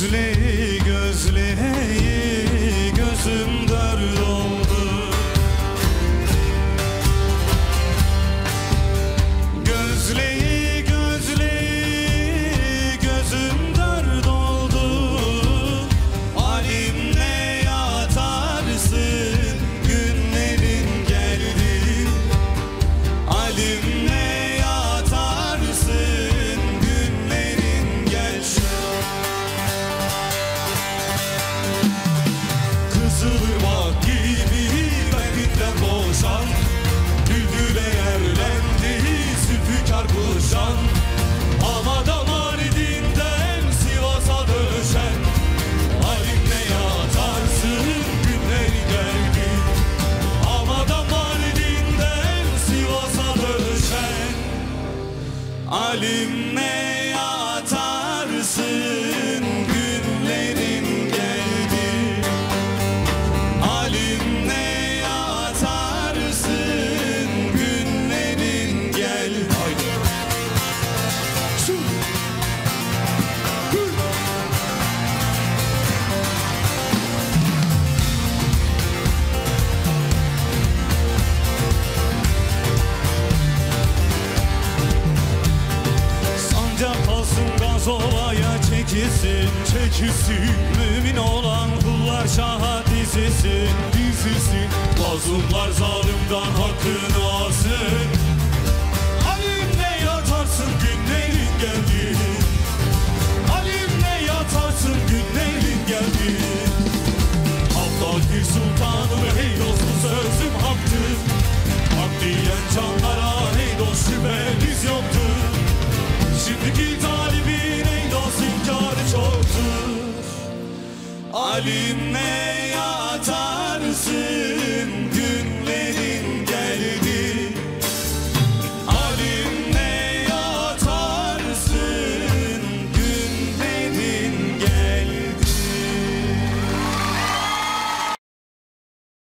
Slim. Halimle yatarsın çekilsin çekilsin. Mümin olan kullar şaha dizilsin dizilsin Mazlumlar zalimden hakkını alsın. Halimle yatarsın günlerin geldi. Halimle yatarsın günlerin geldi. Abdülhamid Sultanım hey dostum sözüm haktır. Hak diyen canlara hey dost şüpheniz yoktur. Şimdiki haline